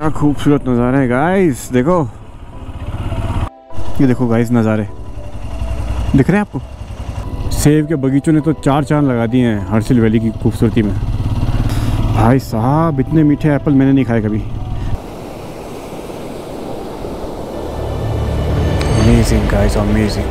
क्या खूबसूरत नज़ारे है गाइस देखो। ये देखो गाइस नज़ारे। दिख रहे हैं आपको? सेब के बगीचों ने तो चार चाँद लगा दिए हैं हर्सिल वैली की खूबसूरती में। भाई साहब, इतने मीठे एप्पल मैंने नहीं खाए कभी। अमेजिंग गाइस अमेजिंग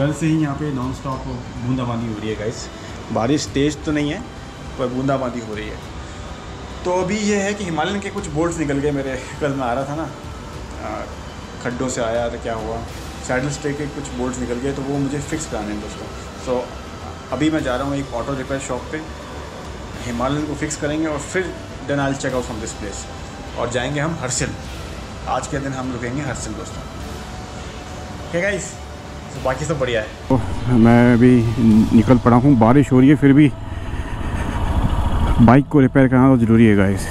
कल से ही यहाँ पे नॉन स्टॉप बूंदाबांदी हो रही है गाइस बारिश तेज़ तो नहीं है, पर बूंदाबांदी हो रही है. तो अभी ये है कि हिमालयन के कुछ बोल्ट्स निकल गए मेरे कल मैं आ रहा था ना. खड्डों से आया तो क्या हुआ? सैडल स्टे के कुछ बोल्ट्स निकल गए तो वो मुझे फिक्स कराने हैं दोस्तों. सो अभी मैं जा रहा हूँ एक ऑटो रिपेयर शॉप पे. हिमालयन को फिक्स करेंगे और फिर then I check out from this place और जाएँगे हम हर्सिल आज के दिन हम रुकेंगे हर्सिल दोस्तों. है गाइस तो बाकी सब बढ़िया है। मैं अभी निकल पड़ा हूँ, बारिश हो रही है, फिर भी बाइक को रिपेयर करना तो ज़रूरी है गाइस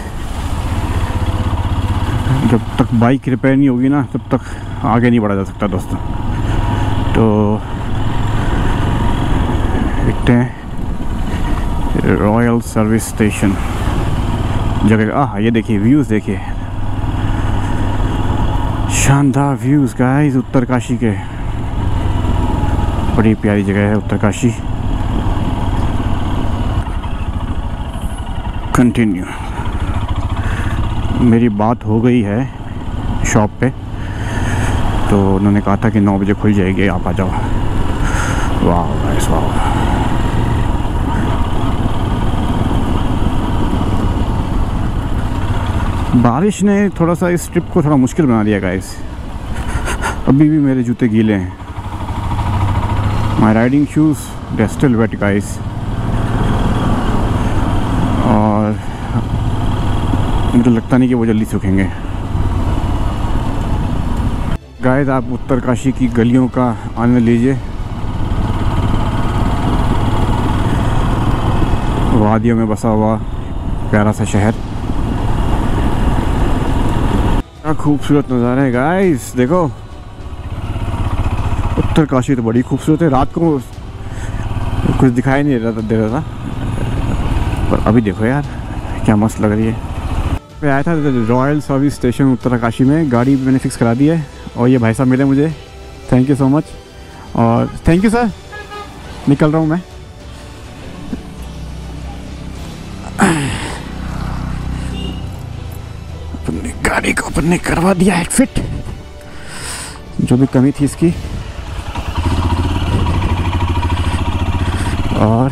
जब तक बाइक रिपेयर नहीं होगी ना, तब तक आगे नहीं बढ़ा जा सकता, दोस्तों। तो देखते हैं। रॉयल सर्विस स्टेशन जगह आह, ये देखिए व्यूज़ देखिए। शानदार व्यूज़ गाइस उत्तरकाशी के। बड़ी प्यारी जगह है उत्तरकाशी। कंटिन्यू मेरी बात हो गई है शॉप पे तो उन्होंने कहा था कि नौ बजे खुल जाएगी, आप आ जाओ। वाह गाइस वाह बारिश ने थोड़ा सा इस ट्रिप को थोड़ा मुश्किल बना दिया गाइस अभी भी मेरे जूते गीले हैं। My riding shoes they still wet guys और मुझे लगता नहीं कि वो जल्दी सूखेंगे। गाइस आप उत्तरकाशी की गलियों का आनंद लीजिए। वादियों में बसा हुआ प्यारा सा शहर। क्या खूबसूरत नज़ारा है गाइस देखो। उत्तरकाशी तो बड़ी खूबसूरत है। रात को कुछ दिखाई नहीं रहा था, दे रहा था। पर अभी देखो यार, क्या मस्त लग रही है। मैं आया था रॉयल सर्विस स्टेशन उत्तरकाशी में, गाड़ी मैंने फिक्स करा दी है, और ये भाई साहब मिले मुझे। थैंक यू सो मच और थैंक यू सर निकल रहा हूँ मैं। अपनी गाड़ी को अपन ने करवा दिया है फिट जो भी कमी थी इसकी। और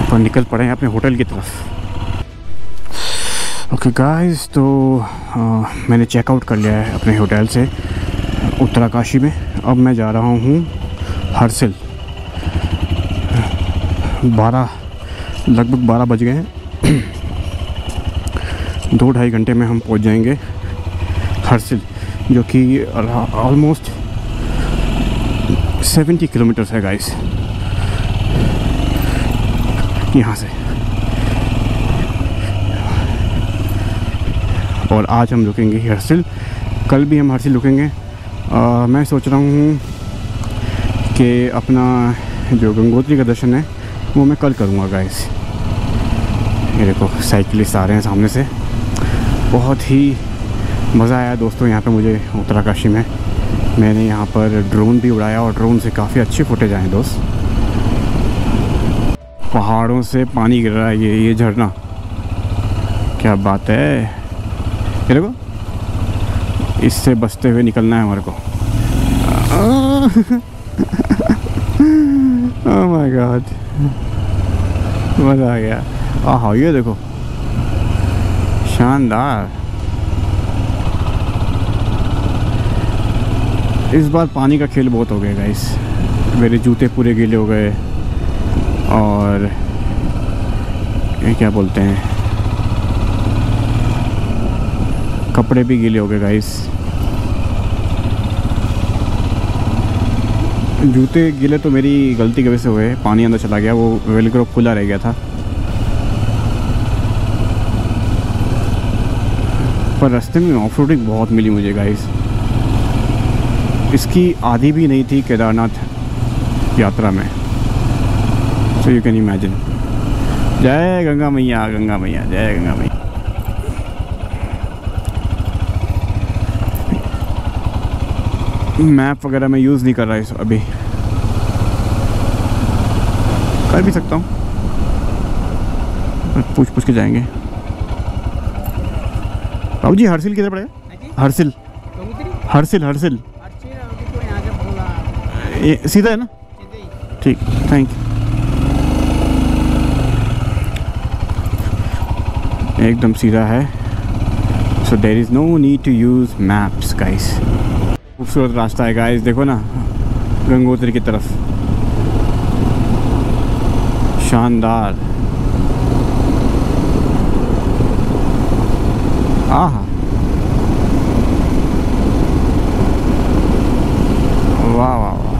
अपन निकल पड़े हैं अपने होटल की तरफ़। ओके गाइस तो आ, मैंने चेकआउट कर लिया है अपने होटल से उत्तराकाशी में। अब मैं जा रहा हूँ हरसिल। बारह लगभग बारह बज गए हैं। दो ढाई घंटे में हम पहुँच जाएँगे हरसिल जो कि ऑलमोस्ट सेवेंटी किलोमीटर्स है गाइस यहाँ से। और आज हम रुकेंगे हरसिल कल भी हम हरसिल रुकेंगे। मैं सोच रहा हूँ कि अपना जो गंगोत्री का दर्शन है, वो मैं कल करूँगा गाइस ये देखो साइकिलिस्ट आ रहे हैं सामने से। बहुत ही मज़ा आया दोस्तों, यहाँ पे मुझे उत्तराकाशी में। मैंने यहाँ पर ड्रोन भी उड़ाया और ड्रोन से काफ़ी अच्छे फुटेज आए दोस्त। पहाड़ों से पानी गिर रहा है ये ये झरना। क्या बात है। ये देखो। इससे बचते हुए निकलना है हमारे को। माय गॉड मज़ा आ गया। आह, ये देखो। शानदार। इस बार पानी का खेल बहुत हो गया गाइस मेरे जूते पूरे गीले हो गए और ये क्या बोलते हैं? कपड़े भी गीले हो गए गाइस जूते गीले तो मेरी गलती की वजह से हुए, पानी अंदर चला गया, वो वेलक्रो खुला रह गया था। पर रास्ते में ऑफ़ रोडिंग बहुत मिली मुझे गाइस इसकी आधी भी नहीं थी केदारनाथ यात्रा में। सो यू कैन इमेजिन जय गंगा मैया गंगा मैया जय गंगा मैया। मैप वगैरह मैं यूज़ नहीं कर रहा इस अभी। कर भी सकता हूँ। पूछ पूछ के जाएँगे। बाबू जी हरसिल किधर पड़ेगा? हरसिल हरसिल हरसिल ये सीधा है ना? ठीक थैंक यू एकदम सीधा है। So there is no need to use maps guys खूबसूरत रास्ता है गाइस देखो ना गंगोत्री की तरफ़। शानदार। आह वाह वाह वाह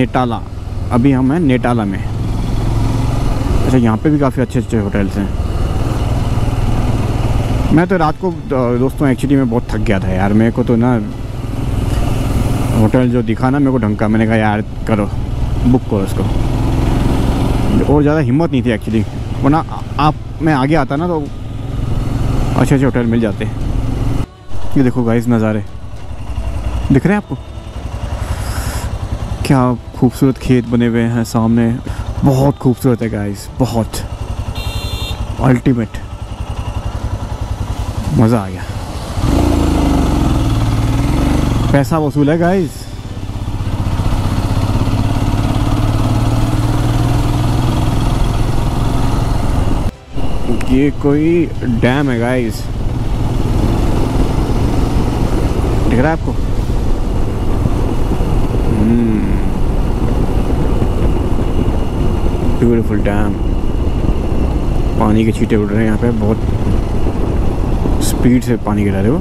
नेटाला। अभी हम हैं नेटाला में। अच्छा यहाँ पे भी काफ़ी अच्छे अच्छे होटल्स हैं। मैं तो रात को दोस्तों एक्चुअली मैं बहुत थक गया था यार। मेरे को तो ना होटल जो दिखा ना, मेरे को ढंग का। मैंने कहा, यार, करो बुक करो उसको और ज़्यादा हिम्मत नहीं थी एक्चुअली वरना आप, मैं आगे आता ना तो अच्छे अच्छे होटल मिल जाते। ये देखो गाइस नज़ारे। दिख रहे हैं आपको? क्या खूबसूरत खेत बने हुए हैं सामने। बहुत खूबसूरत है गाइस बहुत। अल्टीमेट मज़ा आ गया। पैसा वसूल है गाइस ये कोई डैम है गाइस दिख रहा है आपको? ब्यूटीफुल डैम पानी के छींटे उड़ रहे हैं यहाँ पे, बहुत स्पीड से पानी गिरा रहे हो।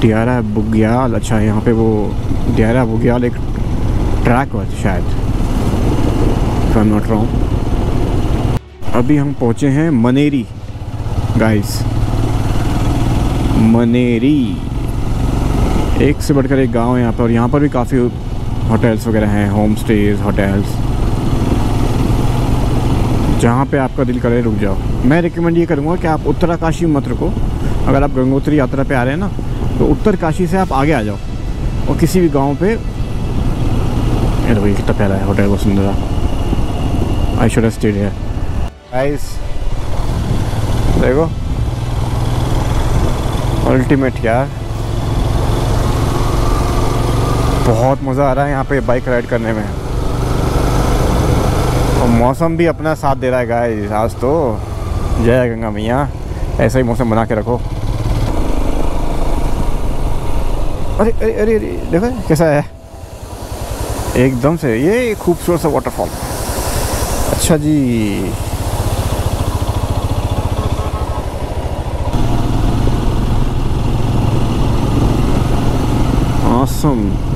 डियारा बुग्याल अच्छा यहाँ पे वो डियारा बुग्याल एक ट्रैक हुआ शायद आई नॉट रॉन्ग अभी हम पहुँचे हैं मनेरी गाइस मनेरी। एक से बढ़कर एक गाँव है यहाँ पर और यहाँ पर भी काफ़ी होटल्स वगैरह हैं होम स्टेज होटल्स जहाँ पे आपका दिल करे, रुक जाओ। मैं रिकमेंड ये करूँगा कि आप उत्तराकाशी मत रुको। अगर आप गंगोत्री यात्रा पे आ रहे हैं ना तो उत्तर काशी से आप आगे आ जाओ। और किसी भी गाँव पे ये देखो, ये कितना प्यारा है, hotel Vasundhara I should stayed है। गाइस देखो। अल्टीमेट यार। बहुत मज़ा आ रहा है यहाँ पे बाइक राइड करने में। और मौसम भी अपना साथ दे रहा है गाइस आज तो। जय गंगा मैया, ऐसा ही मौसम बना के रखो। अरे अरे अरे अरे, देखो, कैसा है? एकदम से, ये खूबसूरत सा वाटरफॉल अच्छा जी। Awesome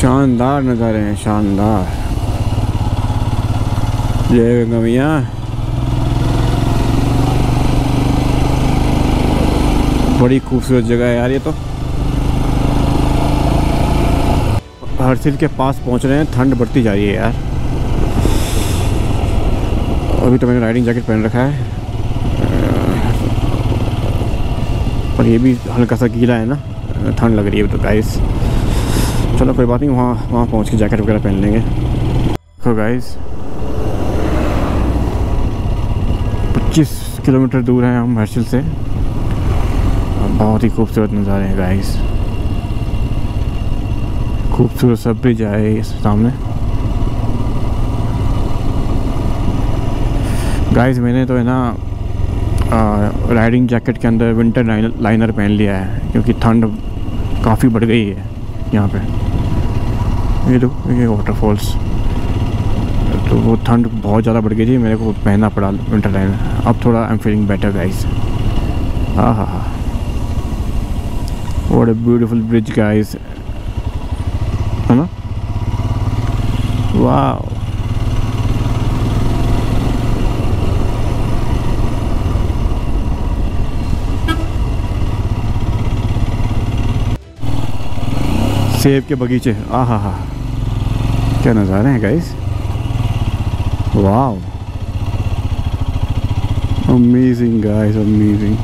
शानदार नज़ारे हैं, शानदार। जय गंगा मैया बड़ी खूबसूरत जगह है यार ये तो। हरसिल के पास पहुँच रहे हैं, ठंड बढ़ती जा रही है यार। अभी तो मैंने राइडिंग जैकेट पहन रखा है। पर ये भी हल्का सा गीला है ना, ठंड लग रही है तो गाइस चलो कोई बात नहीं, वहाँ वहाँ पहुँच के जैकेट वगैरह पहन लेंगे। देखो गाइस 25 किलोमीटर दूर हैं हम हर्षिल से। बहुत ही खूबसूरत नज़ारे हैं गाइस खूबसूरत सब ब्रिज आए इस सामने। गाइस मैंने तो है ना राइडिंग जैकेट के अंदर विंटर लाइनर पहन लिया है, क्योंकि ठंड काफ़ी बढ़ गई है यहाँ पे। ये देखो, ये वाटरफॉल्स तो वो ठंड बहुत ज़्यादा बढ़ गई थी, मेरे को पहनना पड़ा विंटर टाइम में अब थोड़ा I am feeling better guys हाँ हाँ हाँ what a beautiful bridge guys है ना? वाह सेब के बगीचे। आ हा। हा क्या नज़ारे हैं गाइस वाह अमेजिंग गाइस अमेजिंग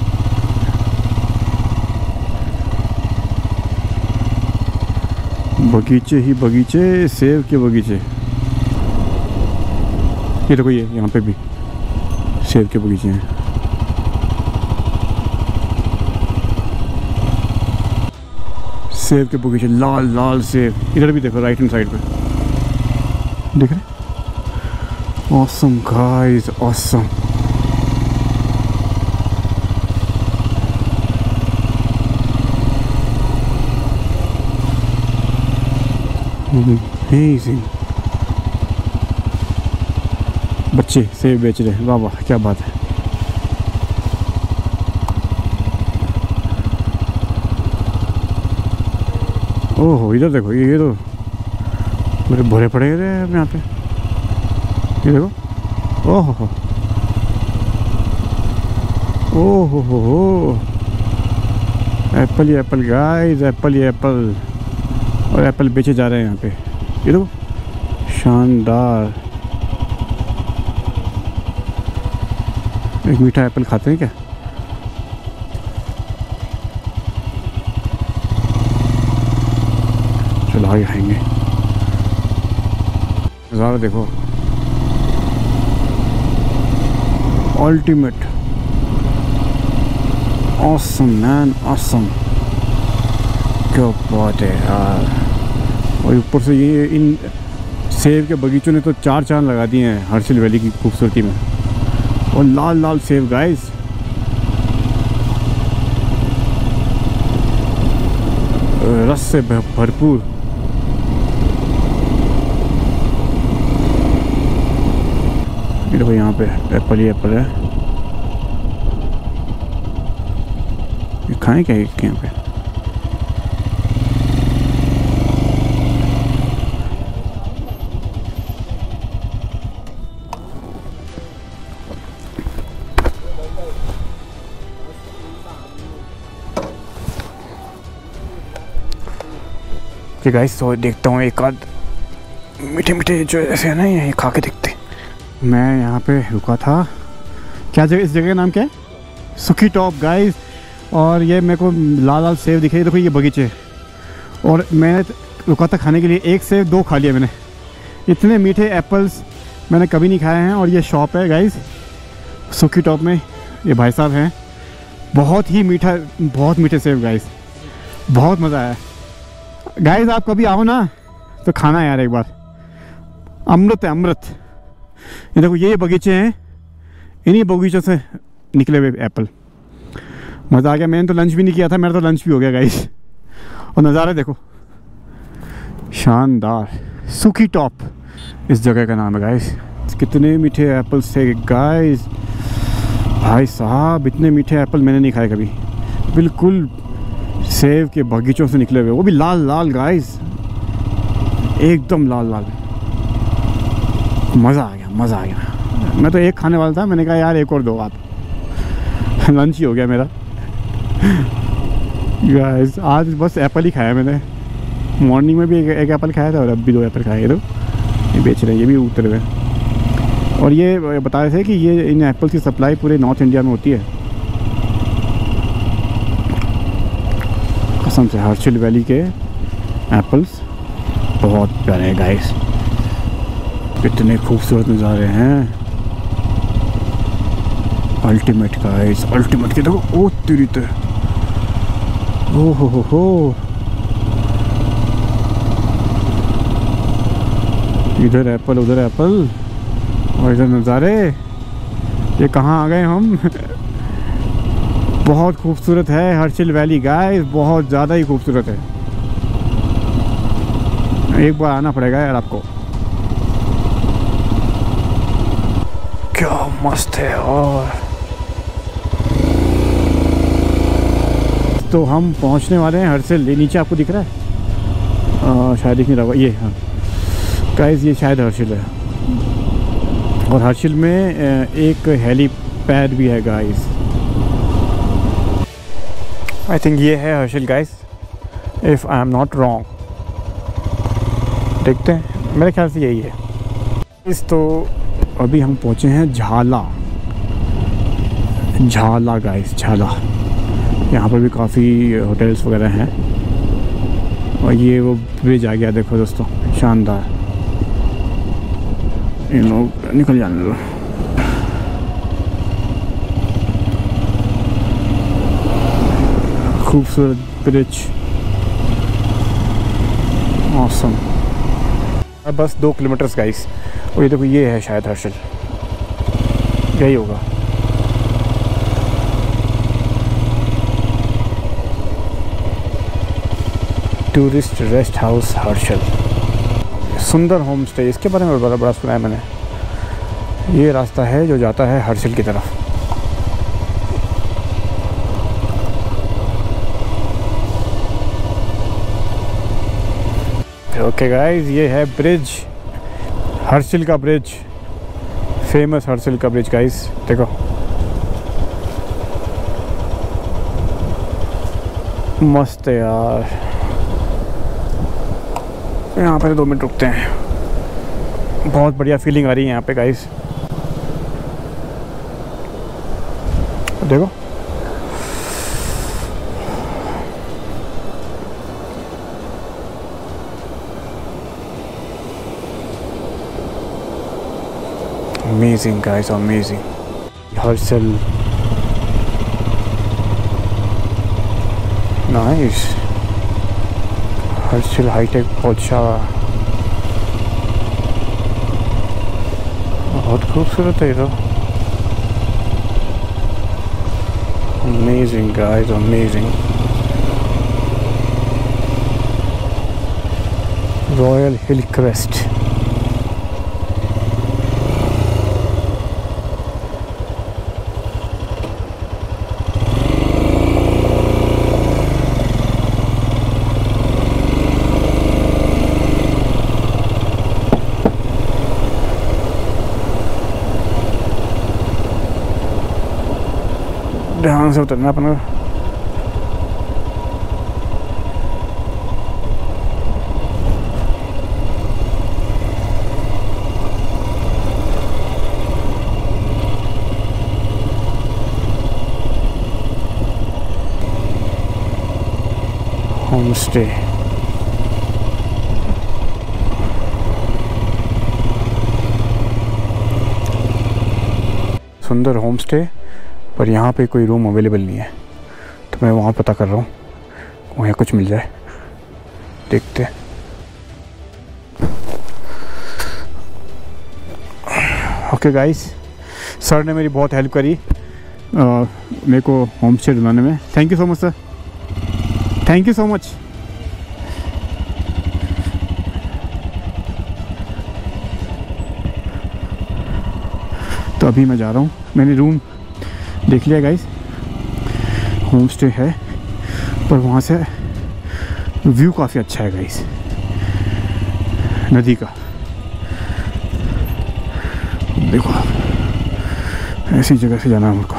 बगीचे ही बगीचे, सेब के बगीचे। ये देखो ये, यहाँ पे भी सेब के बगीचे हैं। सेब के बगीचे, लाल लाल सेब। इधर भी देखो राइट हैंड साइड पे। देख रहे? Awesome guys awesome Amazing. बच्चे, सेब बेच रहे वाह वाह, क्या बात है। ओहो, इधर देखो, ये ये तो मेरे भरे पड़े हैं यहाँ पे। ये देखो। ओहो, हो। ओहो, हो हो। एप्पल ही एप्पल गाइस एप्पल ही एप्पल। और एप्पल बेचे जा रहे हैं यहाँ पे। ये देखो, शानदार। एक मीठा एप्पल खाते हैं क्या? आगे खाएँगे नज़ारा देखो। अल्टीमेट ऑसम मैन ऑसम क्या बात है यार। और ऊपर से ये, इन सेब के बगीचों ने तो चार चाँद लगा दिए हैं हर्षिल वैली की खूबसूरती में। और लाल लाल सेब गाइस रस से भरपूर। देखो यहाँ पे एप्पल ही एप्पल है। ये खाएँ क्या यहाँ पे? गाइस तो देखता हूँ एक आध मीठे मीठे जो ऐसे है ना, ये खा के देखते मैं यहाँ पे रुका था। क्या जगह, इस जगह का नाम क्या है? सुखी टॉप गाइस और ये मेरे को लाल लाल सेब दिखे देखो, ये बगीचे। और मैं रुका था खाने के लिए। एक सेब, दो खा लिया मैंने। इतने मीठे एप्पल्स मैंने कभी नहीं खाए हैं। और ये शॉप है गाइस सुखी टॉप में ये भाई साहब हैं। बहुत ही मीठा, बहुत मीठे सेब गाइस बहुत मज़ा आया। गाइस आप कभी आओ ना तो खाना यार एक बार। अमृत है, अमृत। ये देखो, ये बगीचे हैं। इन्हीं बगीचों से निकले हुए एप्पल मज़ा आ गया। मैंने तो लंच भी नहीं किया था, मेरा तो लंच भी हो गया गाइस और नज़ारा देखो। शानदार। सुखी टॉप इस जगह का नाम है गाइस कितने मीठे एप्पल्स थे गाइस भाई साहब, इतने मीठे एप्पल मैंने नहीं खाए कभी। बिल्कुल सेब के बगीचों से निकले हुए। वो भी लाल लाल गाइस एकदम लाल लाल मज़ा आ गया मज़ा आ गया। मैं तो एक खाने वाला था मैंने कहा यार एक और दो आप। लंच ही हो गया मेरा। गाइस आज बस एप्पल ही खाया मैंने। मॉर्निंग में भी एक, एक एप्पल खाया था और अब भी दो एप्पल खाए तो। ये बेच रहे हैं ये भी उतरे हुए और ये बता रहे थे कि ये इन एप्पल की सप्लाई पूरे नॉर्थ इंडिया में होती है। कसम से हर्चिल वैली के एप्पल्स बहुत प्यारे हैं गाइस कितने खूबसूरत नज़ारे हैं। अल्टीमेट का इस अल्टीमेट के देखो, ओ तेरी ओ हो हो हो। इधर एप्पल उधर एप्पल और इधर नज़ारे। ये कहाँ आ गए हम? बहुत खूबसूरत है हर्चिल वैली गाइस बहुत ज़्यादा ही खूबसूरत है। एक बार आना पड़ेगा यार आपको क्या मस्त है और। तो हम पहुँचने वाले हैं हर्षिल ये नीचे आपको दिख रहा है? आ, शायद दिख नहीं रहा ये हाँ। गाइस ये शायद हर्षिल है। और हर्षिल में एक हेली पैड भी है गाइस आई थिंक ये है Harshil guys if I am not wrong देखते हैं। मेरे ख्याल से यही है। इस तो अभी हम पहुँचे हैं झाला। झाला गाइस झाला। यहाँ पर भी काफ़ी होटल्स वगैरह हैं। और ये वो ब्रिज आ गया, देखो दोस्तों, शानदार। इन लोग निकल जाने दो। खूबसूरत ब्रिज मौसम बस दो किलोमीटर्स गाइस और ये देखो, ये है शायद हर्षल। यही होगा। Tourist rest house Harshil. सुंदर होम स्टे इसके बारे में बड़ा बड़ा सुना है मैंने। ये रास्ता है जो जाता है हर्षल की तरफ़। ओके गाइस ये है ब्रिज हर्षिल का ब्रिज फ़ेमस हर्षिल का ब्रिज गाइस देखो। मस्त है यार। यहाँ पर दो मिनट रुकते हैं। बहुत बढ़िया फीलिंग आ रही है यहाँ पे गाइस देखो। amazing guys amazing Herschel nice Herschel high tech बहुत अच्छा बहुत खूबसूरत है ये तो amazing guys amazing Royal Hillcrest आराम से उतरना अपना होम स्टे सुंदर होम स्टे पर यहाँ पे कोई रूम अवेलेबल नहीं है। तो मैं वहाँ पता कर रहा हूँ। वहाँ कुछ मिल जाए। देखते हैं। ओके गाइस सर ने मेरी बहुत हेल्प करी मेरे को होम स्टे दिलाने में। Thank you so much sir thank you so much तो अभी मैं जा रहा हूँ। मैंने रूम देख लिया गाइस होम स्टे है, पर वहाँ से व्यू काफ़ी अच्छा है गाइस नदी का। देखो, ऐसी जगह से जाना है मुझको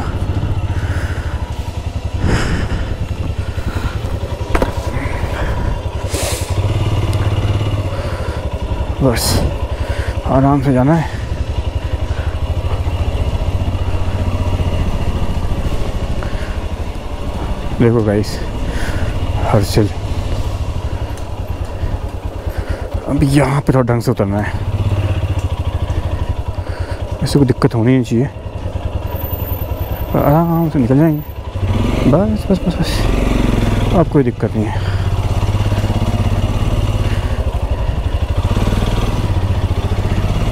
बस, आराम से जाना है। देखो गाइस हर्षिल अब यहाँ पे थोड़ा ढंग से उतरना है। ऐसे कोई दिक्कत होनी नहीं चाहिए। आराम से निकल जाएँगे। बस बस बस बस। अब कोई दिक्कत नहीं है।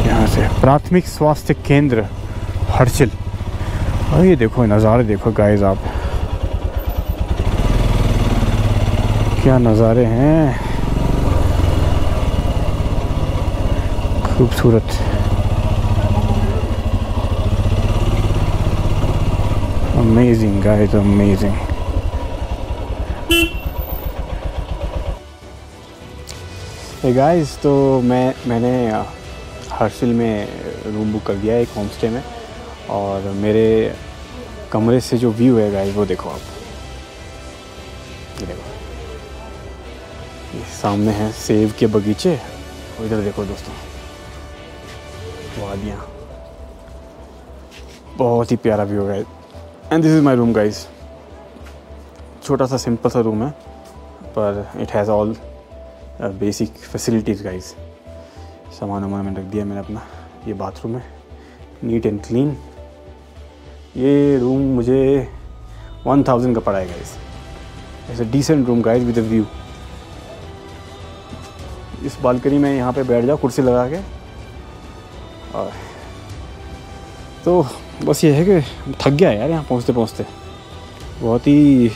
यहाँ से प्राथमिक स्वास्थ्य केंद्र हर्षिल और ये देखो, नज़ारे देखो गाइस आप। क्या नज़ारे हैं? खूबसूरत। अमेजिंग गाइस अमेजिंग गाइस तो मैं, मैंने हर्षिल में रूम बुक कर दिया है एक होम स्टे में और मेरे कमरे से जो व्यू है गाइस वो देखो आप। सामने है सेब के बगीचे। और इधर देखो दोस्तों, वादियाँ। बहुत ही प्यारा व्यू है and this is my room guys छोटा सा सिंपल सा रूम है, पर it has all basic facilities guys सामान वामान मैंने रख दिया मैंने अपना। ये बाथरूम है। नीट एंड क्लीन ये रूम मुझे वन थाउज़ेंड का पड़ा है गाइज़ ऐसे decent room guys with a view इस बालकनी में यहाँ पे बैठ जाओ, कुर्सी लगा के। और तो बस ये है कि थक गया यार यहाँ पहुँचते पहुँचते बहुत ही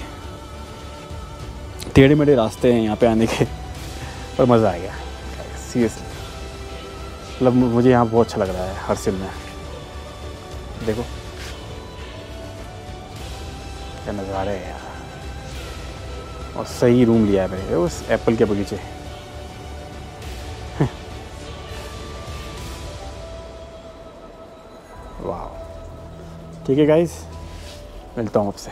टेढ़े मेढ़े रास्ते हैं यहाँ पे आने के, पर मज़ा आ गया। सीरियसली मतलब मुझे यहाँ बहुत अच्छा लग रहा है, हर सिल में। देखो। क्या नज़ारे है यार। और सही रूम लिया है मैंने, उस एप्पल के बगीचे। ठीक है गाइस मिलता हूँ आपसे।